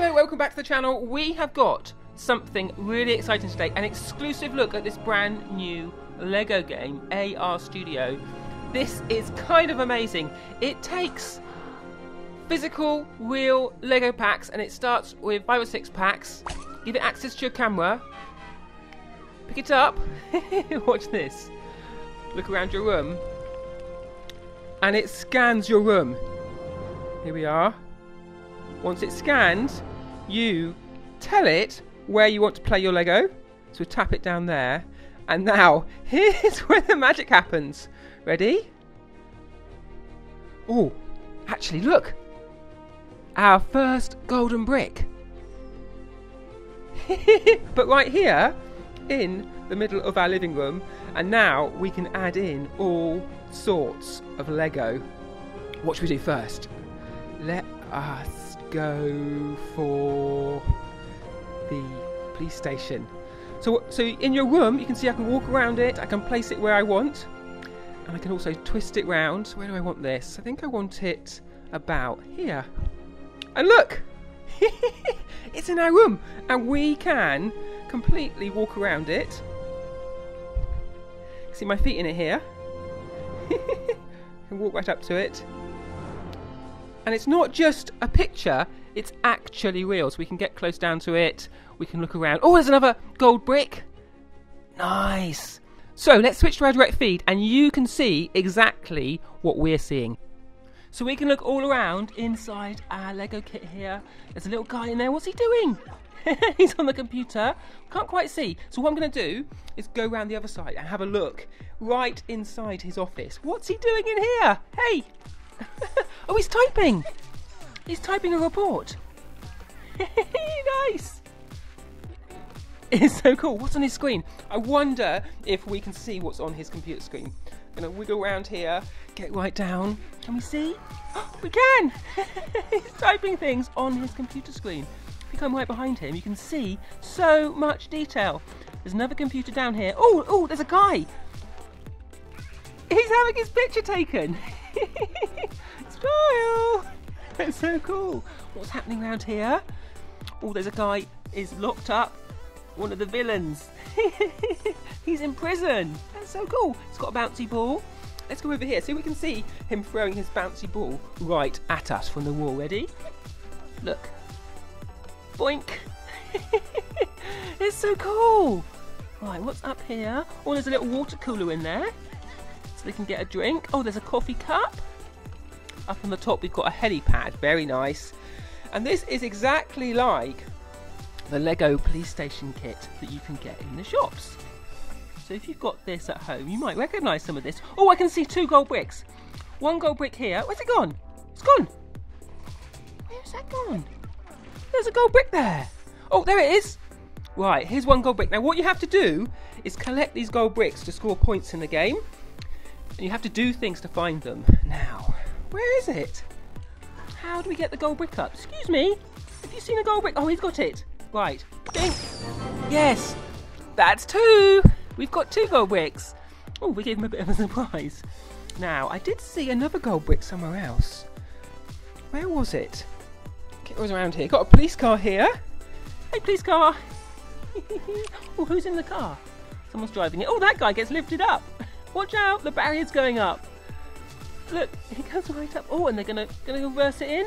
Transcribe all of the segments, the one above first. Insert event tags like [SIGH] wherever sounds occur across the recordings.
Hello, welcome back to the channel. We have got something really exciting today, an exclusive look at this brand new Lego game, AR Studio. This is kind of amazing. It takes physical, real Lego packs and it starts with five or six packs. Give it access to your camera. Pick it up. [LAUGHS] Watch this. Look around your room. And it scans your room. Here we are. Once it's scanned, you tell it where you want to play your Lego. So tap it down there. And now, [LAUGHS] here's where the magic happens. Ready? Oh, actually, look. Our first golden brick. [LAUGHS] but right here, in the middle of our living room, and now we can add in all sorts of Lego. What should we do first? Let us go for the police station. So, so in your room, you can see I can walk around it. I can place it where I want, and I can also twist it round. Where do I want this? I think I want it about here. And look, [LAUGHS] it's in our room, and we can completely walk around it. See my feet in it here. [LAUGHS] and walk right up to it. And it's not just a picture, it's actually real. So we can get close down to it, we can look around. Oh, there's another gold brick. Nice. So let's switch to our direct feed and you can see exactly what we're seeing. So we can look all around inside our Lego kit here. There's a little guy in there. What's he doing? [LAUGHS] He's on the computer. Can't quite see. So what I'm going to do is go around the other side and have a look right inside his office. What's he doing in here? Hey! [LAUGHS] oh, he's typing. He's typing a report. [LAUGHS] nice. It's so cool. What's on his screen? I wonder if we can see what's on his computer screen. I'm gonna wiggle around here, get right down. Can we see? [GASPS] we can! [LAUGHS] He's typing things on his computer screen. If you come right behind him, you can see so much detail. There's another computer down here. Oh, oh, there's a guy. He's having his picture taken. Smile! That's so cool. What's happening around here? Oh, there's a guy is locked up. One of the villains. [LAUGHS] He's in prison. That's so cool. He's got a bouncy ball. Let's go over here so we can see him throwing his bouncy ball right at us from the wall. Ready? Look. Boink. [LAUGHS] it's so cool. Right, what's up here? Oh, there's a little water cooler in there. So they can get a drink. Oh, there's a coffee cup. Up on the top, we've got a helipad. Very nice. And this is exactly like the Lego police station kit that you can get in the shops. So if you've got this at home, you might recognise some of this. Oh, I can see two gold bricks. One gold brick here. Where's it gone? It's gone. Where's that gone? There's a gold brick there. Oh, there it is. Right, here's one gold brick. Now what you have to do is collect these gold bricks to score points in the game. And you have to do things to find them. Now, where is it? How do we get the gold brick up? Excuse me? Have you seen a gold brick? Oh, he's got it. Right. Yes. That's two. We've got two gold bricks. Oh, we gave him a bit of a surprise. Now, I did see another gold brick somewhere else. Where was it? It was around here. Got a police car here. Hey, police car. [LAUGHS] oh, who's in the car? Someone's driving it. Oh, that guy gets lifted up. Watch out, the barrier's going up. Look, he goes right up. Oh, and they're gonna gonna reverse it in.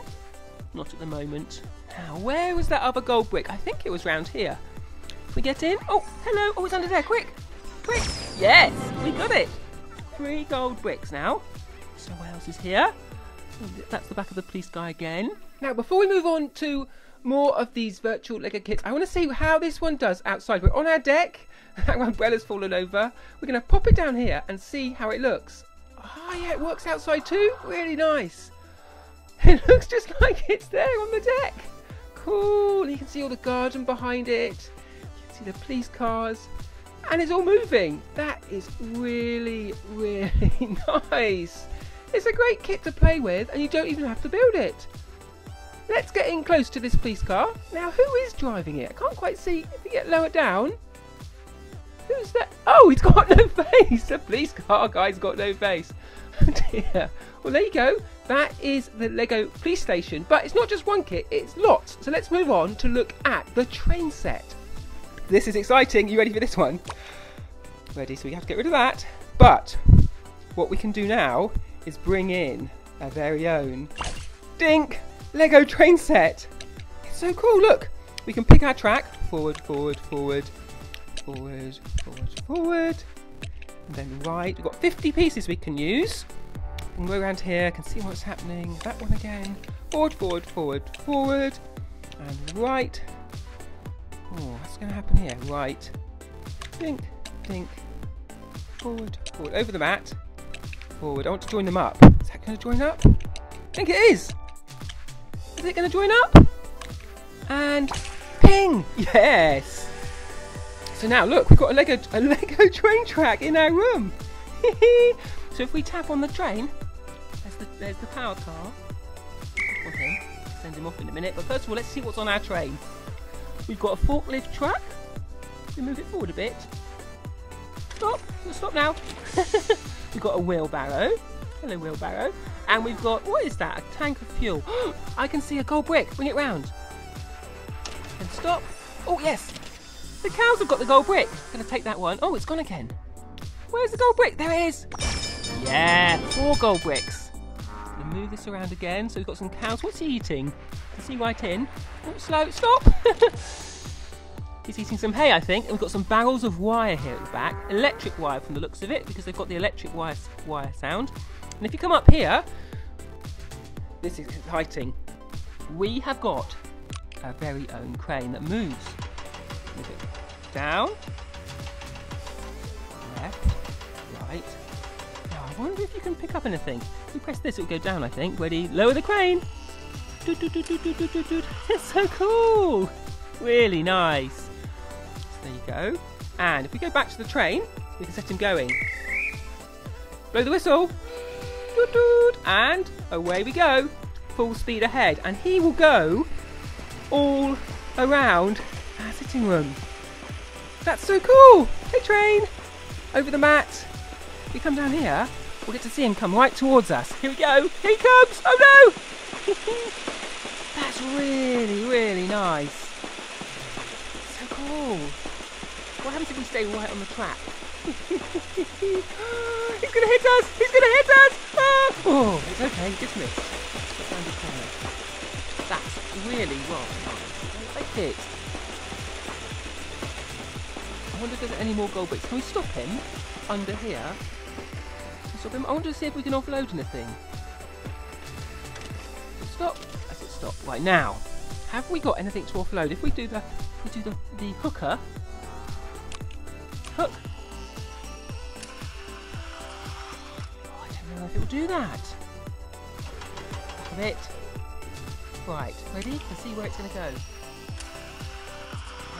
Not at the moment. Now, where was that other gold brick? I think it was round here. We get in. Oh, hello. Oh, it's under there. Quick, quick. Yes, we got it. Three gold bricks now. So what else is here? That's the back of the police guy again. Now, before we move on to more of these virtual Lego kits, I want to see how this one does outside. We're on our deck. [LAUGHS] Our umbrella's fallen over. We're going to pop it down here and see how it looks. Oh, yeah, it works outside too. Really nice. [LAUGHS] It looks just like it's there on the deck. Cool. You can see all the garden behind it. You can see the police cars. And it's all moving. That is really, [LAUGHS] really nice. It's a great kit to play with and you don't even have to build it. Let's get in close to this police car. Now, who is driving it? I can't quite see. If you get lower down, Who's that? Oh, he's got no [LAUGHS] face. The police car guy's got no face. [LAUGHS] Oh dear. Well, there you go. that is the Lego police station. But it's not just one kit, it's lots. So let's move on to look at the train set. This is exciting. You ready for this one? Ready, so we have to get rid of that. But what we can do now is bring in our very own Dink Lego train set. It's so cool, look. We can pick our track, forward, forward, forward, forward, forward, forward, and then right. We've got 50 pieces we can use. Can go around here, can see what's happening. That one again. Forward, forward, forward, forward, and right. Oh, what's going to happen here? Right. Dink, dink, forward, forward, over the mat, forward. I want to join them up. Is that going to join up? I think it is. Is it going to join up? And ping! [LAUGHS] Yes! So now look, we've got a Lego, a Lego [LAUGHS] train track in our room. [LAUGHS] so if we tap on the train, there's the, there's the power car. him, send him off in a minute. But first of all, let's see what's on our train. We've got a forklift truck. We move it forward a bit. Stop! Stop now. [LAUGHS] we've got a wheelbarrow. Hello, wheelbarrow. And we've got, what is that? A tank of fuel. [GASPS] I can see a gold brick. Bring it round. And stop. Oh, yes. The cows have got the gold brick. Gonna take that one. Oh, it's gone again. Where's the gold brick? There it is. Yeah, four gold bricks. Gonna move this around again. So we've got some cows. What's he eating? Is he right in? Oh, slow. Stop. [LAUGHS] He's eating some hay, I think, and we've got some barrels of wire here at the back. Electric wire from the looks of it, because they've got the electric wire, wire sound. And if you come up here, this is exciting. We have got our very own crane that moves. Down, left, right. Now I wonder if you can pick up anything. If you press this, it'll go down, I think. Ready? Lower the crane. It's [LAUGHS] so cool. Really nice. So there you go. And if we go back to the train, we can set him going. Blow the whistle doot, doot, and away we go, full speed ahead. And he will go all around sitting room. That's so cool! Hey train! Over the mat. We come down here, we'll get to see him come right towards us. Here we go! Here he comes! Oh no! [LAUGHS] That's really, really nice. So cool. What happens if we stay right on the track? [LAUGHS] He's gonna hit us! He's gonna hit us! Ah! Oh, it's okay, dismissed. That's really well wrong. I like it. I wonder if there's any more gold bricks. Can we stop him under here? Stop him. I want to see if we can offload anything. Stop. That's it. Stop. Right now, have we got anything to offload? If we do the, we do the the hooker. Hook. Oh, I don't know if it'll do that. Back of it. Right, ready? Let's see where it's going to go.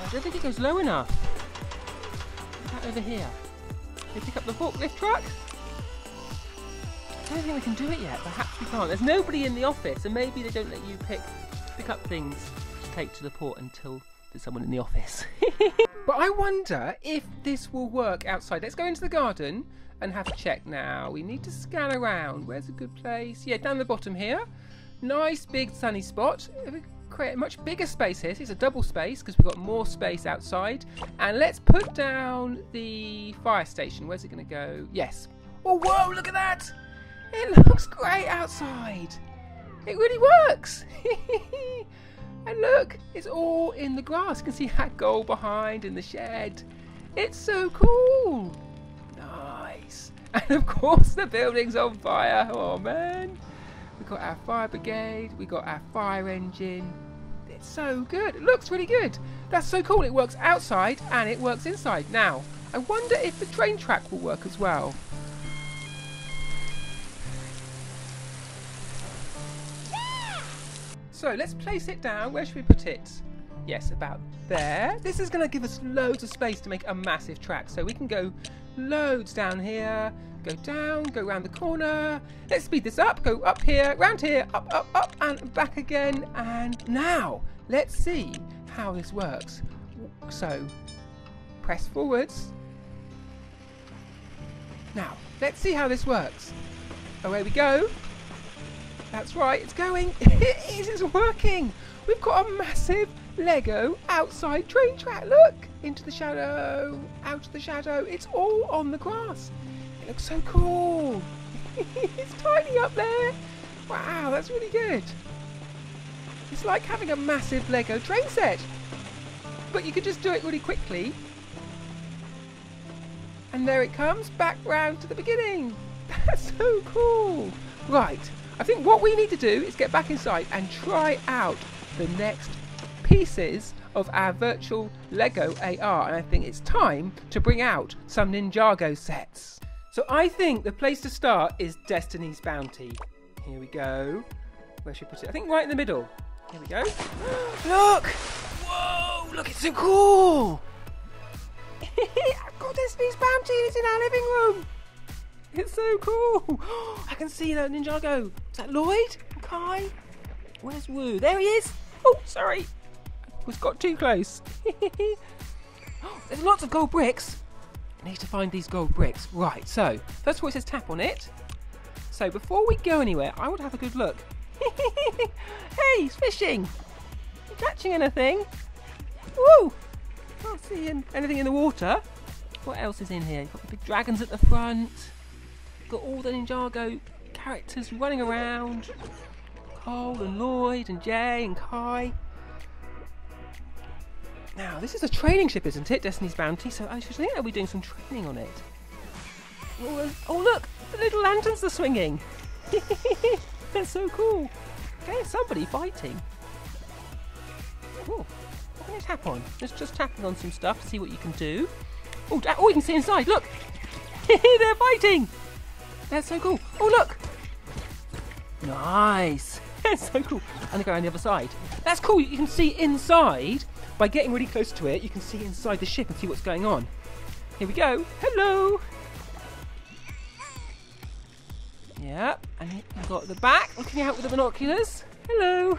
I don't think it goes low enough. Over here. We pick up the forklift truck? I don't think we can do it yet. Perhaps we can't. There's nobody in the office, and maybe they don't let you pick pick up things to take to the port until there's someone in the office. [LAUGHS] but I wonder if this will work outside. Let's go into the garden and have a check now. We need to scan around. Where's a good place? Yeah, down the bottom here. Nice big sunny spot. Create a much bigger space here. So it's a double space because we've got more space outside. And let's put down the fire station. Where's it going to go? Yes. Oh, whoa, look at that. It [LAUGHS] looks great outside. It really works. [LAUGHS] and look, it's all in the grass. You can see that goal behind in the shed. It's so cool. Nice. [LAUGHS] And of course the building's on fire. Oh man. We got our fire brigade, we've got our fire engine. It's so good. It looks really good. That's so cool. It works outside and it works inside. Now, I wonder if the train track will work as well. So let's place it down. Where should we put it? Yes, about there. This is going to give us loads of space to make a massive track. So we can go loads down here, go down, go around the corner. Let's speed this up, go up here, round here, up, up, up, and back again. And now, let's see how this works. So, press forwards. Now, let's see how this works. Away we go. That's right, it's going. [LAUGHS] it is, it's working. We've got a massive Lego outside train track. Look, into the shadow, out of the shadow. It's all on the grass. Looks so cool. [LAUGHS] it's tiny up there. Wow, that's really good. It's like having a massive Lego train set. But you can just do it really quickly. And there it comes, back round to the beginning. [LAUGHS] That's so cool. Right, I think what we need to do is get back inside and try out the next pieces of our virtual Lego AR. And I think it's time to bring out some Ninjago sets. So I think the place to start is Destiny's Bounty. Here we go. Where should we put it? I think right in the middle. Here we go. [GASPS] look! Whoa! Look, it's so cool! [LAUGHS] I've got Destiny's Bounty it's in our living room! It's so cool! [GASPS] I can see that Ninjago. Is that Lloyd? Kai? Where's Wu? There he is! Oh, sorry. I was got too close. [LAUGHS] There's lots of gold bricks. Need to find these gold bricks. Right, so, first of all it says tap on it. So before we go anywhere, I would have a good look. [LAUGHS] hey, he's fishing! You catching anything? Woo! Can't see anything in the water. What else is in here? You've got the big dragons at the front. You've got all the Ninjago characters running around. Cole and Lloyd and Jay and Kai. Now, this is a training ship, isn't it? Destiny's Bounty, so I should think I'll be doing some training on it. Oh, look! The little lanterns are swinging! [LAUGHS] They're so cool! Okay, somebody fighting. Oh, what can I tap on? Just, just tapping on some stuff to see what you can do. Oh, oh, you can see inside, look! [LAUGHS] They're fighting! That's so cool. Oh, look! Nice! [LAUGHS] That's so cool. And they go on the other side. That's cool, you can see inside by getting really close to it, you can see inside the ship and see what's going on. Here we go. Hello. Yep, and you've got the back Can looking out with the binoculars. Hello.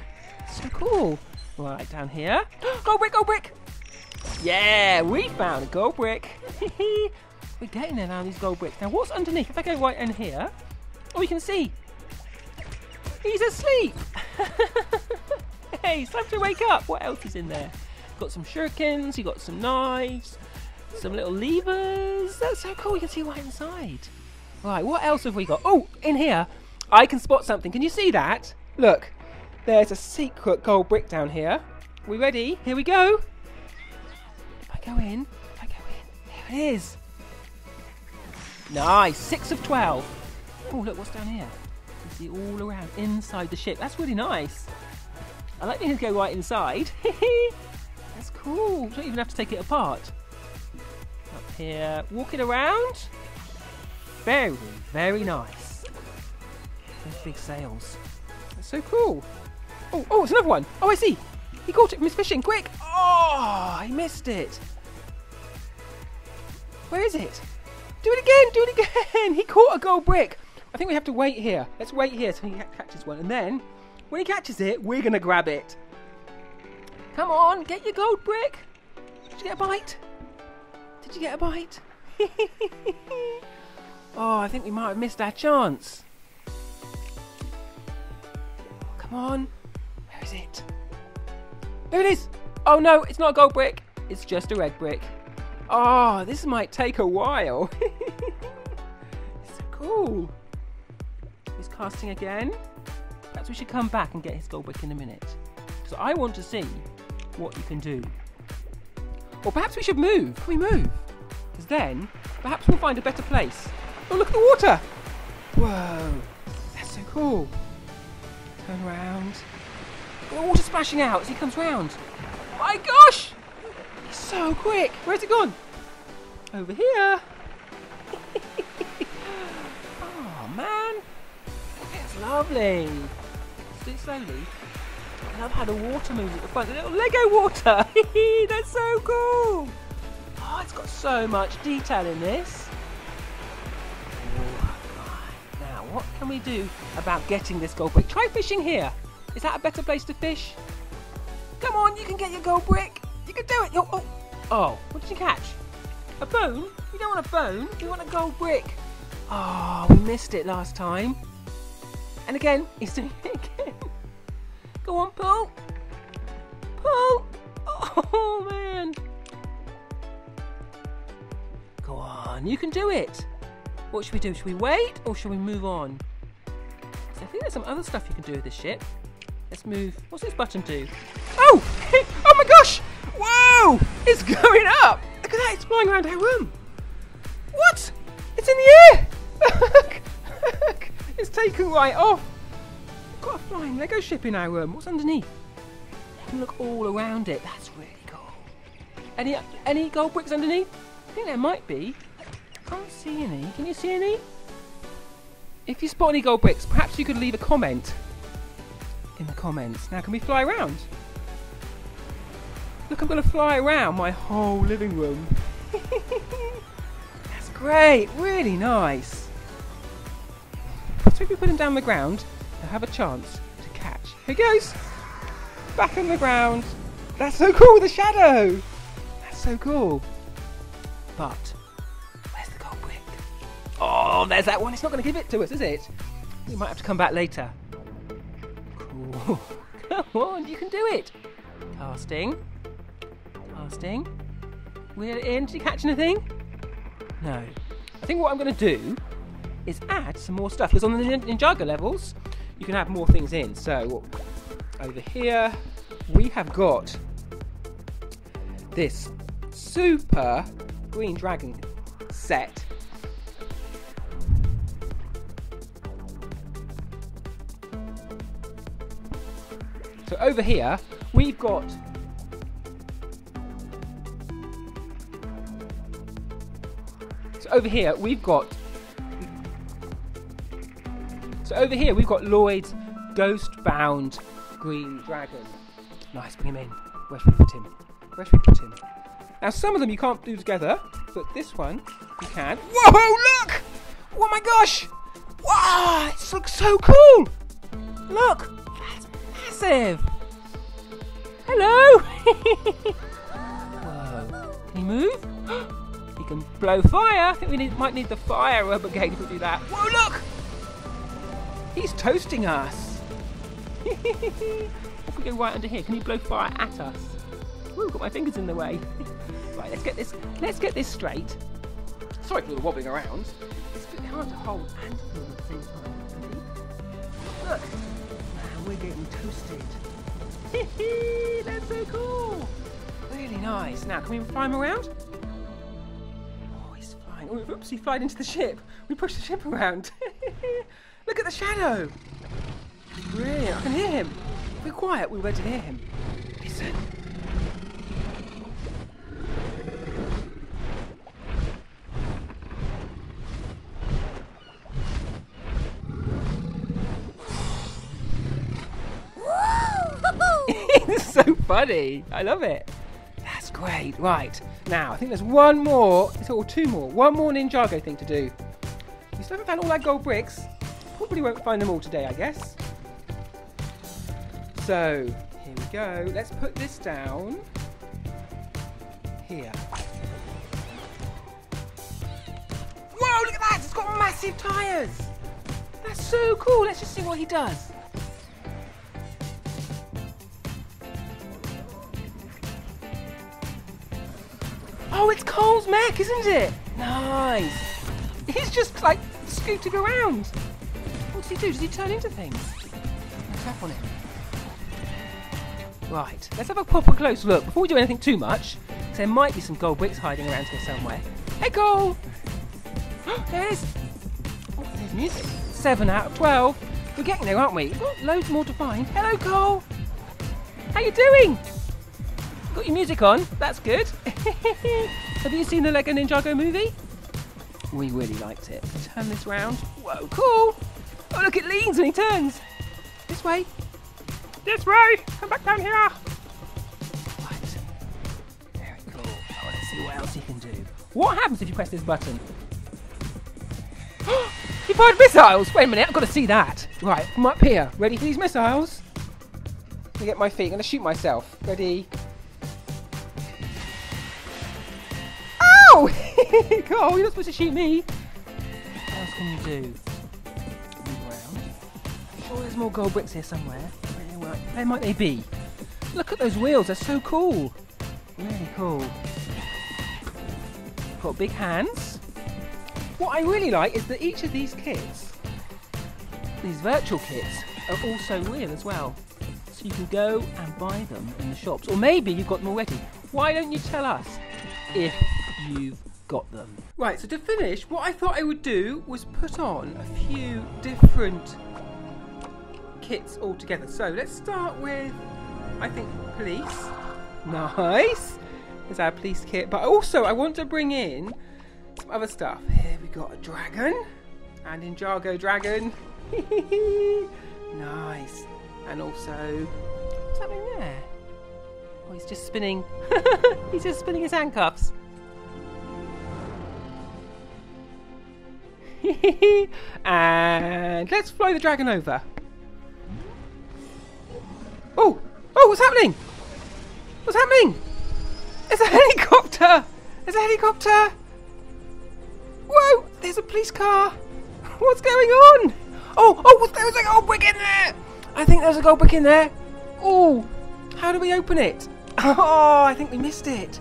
So cool. Right, down here. [GASPS] Gold brick, gold brick. Yeah, we found a gold brick. We're getting there now, these gold bricks. Now, what's underneath? If I go right in here, oh, you can see. He's asleep. [LAUGHS] hey, it's time to wake up. What else is in there? Got some shurikens, you got some knives, some little levers. That's so cool, you can see right inside. Right, what else have we got? Oh, in here, I can spot something. Can you see that? Look, there's a secret gold brick down here. We ready? Here we go. If I go in, if I go in, there it is. Nice, six of 12. Oh, look, what's down here? You see all around, inside the ship. That's really nice. I like to go right inside. [LAUGHS] That's cool. You don't even have to take it apart. Up here, walking around. Very, very nice. Those big sails. That's so cool. Oh, oh, it's another one. Oh, I see. He caught it from his fishing. Quick. Oh, he missed it. Where is it? Do it again. Do it again. [LAUGHS] He caught a gold brick. I think we have to wait here. Let's wait here till he catches one. And then, when he catches it, we're going to grab it. Come on, get your gold brick. Did you get a bite? Did you get a bite? [LAUGHS] oh, I think we might have missed our chance. Come on. Where is it? There it is. Oh no, it's not a gold brick. It's just a red brick. Oh, this might take a while. [LAUGHS] it's so cool. He's casting again. Perhaps we should come back and get his gold brick in a minute. Because I want to see what you can do. Or perhaps we should move. Can we move? Because then, perhaps we'll find a better place. Oh, look at the water! Whoa, that's so cool. Turn around. The water splashing out as he comes round. My gosh! He's so quick. Where's it gone? Over here. oh, [LAUGHS] man. It's lovely. Do it slowly. I love how the water moves at the front. The little Lego water. [LAUGHS] That's so cool. Oh, it's got so much detail in this. Now, what can we do about getting this gold brick? Try fishing here. Is that a better place to fish? Come on, you can get your gold brick. You can do it. Oh, oh, oh what did you catch? A bone? You don't want a bone. You want a gold brick. Oh, we missed it last time. And again, [LAUGHS] he's doing it again. Go on, pull. Pull. Oh, man. Go on, you can do it. What should we do? Should we wait or should we move on? I think there's some other stuff you can do with this ship. Let's move. What's this button do? Oh! [LAUGHS] oh my gosh! Whoa! It's going up! Look at that, it's flying around our room. What? It's in the air! [LAUGHS] [LAUGHS] Look! it's taken right off. Flying Lego ship in our room. What's underneath? Look all around it. That's really cool. Any any gold bricks underneath? I think there might be. I can't see any. Can you see any? If you spot any gold bricks, perhaps you could leave a comment in the comments. Now, can we fly around? Look, I'm going to fly around my whole living room. [LAUGHS] That's great, really nice. So if we put him down the ground, they'll have a chance to catch. Here he goes! Back on the ground. That's so cool, with the shadow! That's so cool. But, where's the gold brick? Oh, there's that one. It's not going to give it to us, is it? We might have to come back later. Cool. [LAUGHS] Come on, you can do it. Casting. Casting. We're in. Did you catch anything? No. I think what I'm going to do is add some more stuff because on the Ninjago levels you can add more things in. So over here we have got this super green dragon set. So over here we've got So over here we've got So over here we've got Lloyd's Ghost Bound Green Dragon. Nice, bring him in. Where should we put him? Where should we put him? Now some of them you can't do together, but this one you can. Whoa, look! Oh my gosh! Wow, it looks so cool! Look! That's massive! Hello! [LAUGHS] Whoa. Can he move? [GASPS] he can blow fire. I think we need, might need the fire brigade to do that. Whoa, look! He's toasting us. [LAUGHS] if we go right under here, can you blow fire at us? Ooh, got my fingers in the way. [LAUGHS] right, let's get this. Let's get this straight. Sorry for the wobbling around. It's a bit hard to hold and feel at the same time. Look, man, we're getting toasted. [LAUGHS] That's so cool. Really nice. Now, can we fly him around? Oh, he's flying. Oh, oops, he flied into the ship. We pushed the ship around. Look at the shadow. Brilliant. I can hear him. We're quiet, we'll be to hear him. Listen. [LAUGHS] it's so funny. I love it. That's great. Right. Now, I think there's one more, or two more. One more Ninjago thing to do. We still haven't found all our gold bricks. Probably won't find them all today, I guess. So, here we go. Let's put this down here. Whoa, look at that! It's got massive tyres! That's so cool. Let's just see what he does. Oh, it's Cole's mech, isn't it? Nice. He's just like scooting around. He do? Does he turn into things? Tap on him. Right, let's have a proper close look before we do anything too much. There might be some gold bricks hiding around here somewhere. Hey, Cole! [GASPS] there's, oh, there's music. Seven out of twelve. We're getting there, aren't we? We've got loads more to find. Hello, Cole. How you doing? Got your music on. That's good. [LAUGHS] Have you seen the Lego Ninjago movie? We really liked it. Turn this round. Whoa, cool. Oh, look, it leans and he turns. This way. This way. Come back down here. Right. Very cool. Oh, let's see what else he can do. What happens if you press this button? [GASPS] he fired missiles. Wait a minute. I've got to see that. Right, from up here. Ready for these missiles? Let me get my feet. I'm going to shoot myself. Ready? Oh! [LAUGHS] Cole, you're not supposed to shoot me. What else can you do? Oh, there's more gold bricks here somewhere. Where, where might they be? Look at those wheels, they're so cool. Really cool. Got big hands. What I really like is that each of these kits, these virtual kits, are also real as well. So you can go and buy them in the shops. Or maybe you've got them already. Why don't you tell us if you've got them? Right, so to finish, what I thought I would do was put on a few different kits all together. So let's start with, I think, police. Nice. There's our police kit. But also, I want to bring in some other stuff. Here we got a dragon. And Ninjago dragon. [LAUGHS] nice. And also, what's happening there? Oh, he's just spinning. [LAUGHS] he's just spinning his handcuffs. [LAUGHS] and let's fly the dragon over. Oh! Oh, what's happening? What's happening? It's a [LAUGHS] helicopter! It's a helicopter! Whoa! There's a police car! What's going on? Oh, oh, there's a gold brick in there! I think there's a gold brick in there. Oh, how do we open it? [LAUGHS] Oh, I think we missed it.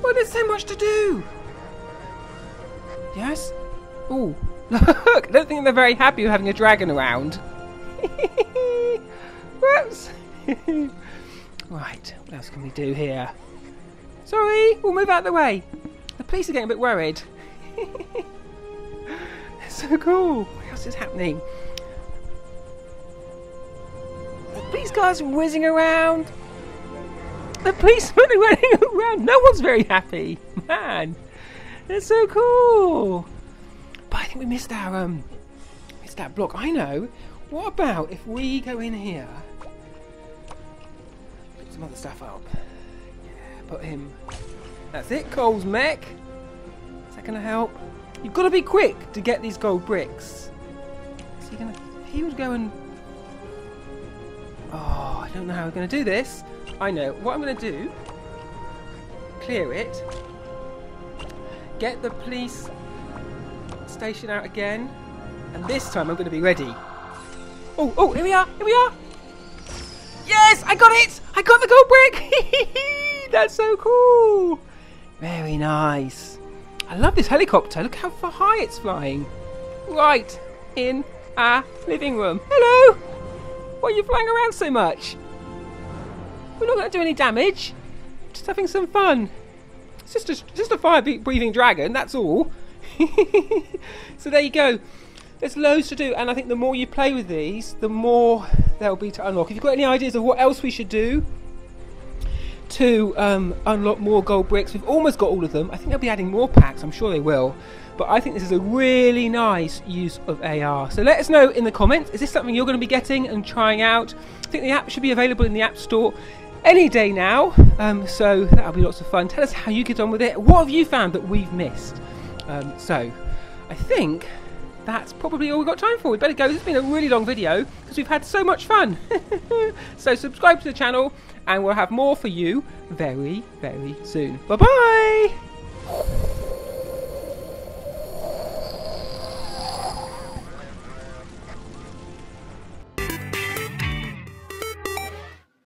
Well, there's so much to do. Yes? Oh, [LAUGHS] look! I don't think they're very happy with having a dragon around. Whoops! [LAUGHS] right, what else can we do here? Sorry, we'll move out of the way. The police are getting a bit worried. It's [LAUGHS] so cool. What else is happening? The police cars whizzing around. The policemen are [LAUGHS] running around. No one's very happy. Man, it's so cool. But I think we missed our um, missed that block. I know. What about if we go in here? Some other stuff up. Yeah, put him. That's it, Cole's mech. Is that gonna help? You've got to be quick to get these gold bricks. Is he gonna? He would go and. Oh, I don't know how we're gonna do this. I know. What I'm gonna do. Clear it. Get the police station out again. And this time I'm going to be ready. Oh, oh, here we are, here we are. Yes, I got it. I got the gold brick. [LAUGHS] That's so cool. Very nice. I love this helicopter. Look how far high it's flying. Right in our living room. Hello. Why are you flying around so much? We're not going to do any damage. Just having some fun. It's just a, just a fire-breathing dragon, that's all. [LAUGHS] so there you go. There's loads to do, and I think the more you play with these, the more there'll be to unlock. If you've got any ideas of what else we should do to um, unlock more gold bricks, we've almost got all of them. I think they'll be adding more packs, I'm sure they will. But I think this is a really nice use of AR. So let us know in the comments, is this something you're going to be getting and trying out? I think the app should be available in the App Store any day now, um, so that'll be lots of fun. Tell us how you get on with it. What have you found that we've missed? Um, so, I think that's probably all we've got time for. We better go. This has been a really long video because we've had so much fun. [LAUGHS] so subscribe to the channel and we'll have more for you very, very soon. Bye-bye!